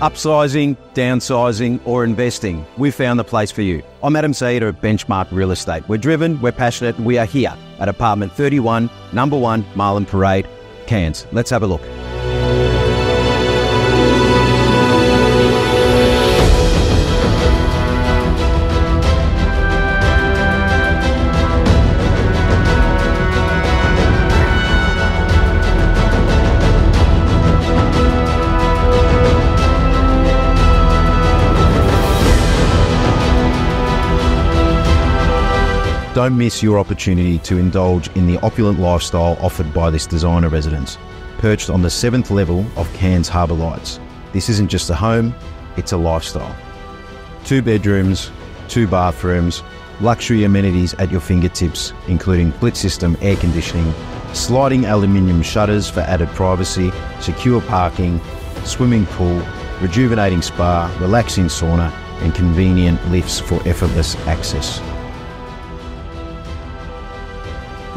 Upsizing, downsizing, or investing, we've found the place for you. I'm Adam Saida at Benchmark Real Estate. We're driven, we're passionate, and we are here at apartment 31, number one, Marlin Parade, Cairns. Let's have a look. Don't miss your opportunity to indulge in the opulent lifestyle offered by this designer residence, perched on the seventh level of Cairns Harbour Lights. This isn't just a home, it's a lifestyle. Two bedrooms, two bathrooms, luxury amenities at your fingertips, including split system air conditioning, sliding aluminium shutters for added privacy, secure parking, swimming pool, rejuvenating spa, relaxing sauna, and convenient lifts for effortless access.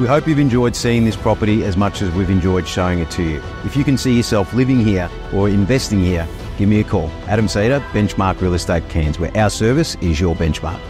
We hope you've enjoyed seeing this property as much as we've enjoyed showing it to you. If you can see yourself living here or investing here, give me a call. Adam Saida, Benchmark Real Estate Cairns, where our service is your benchmark.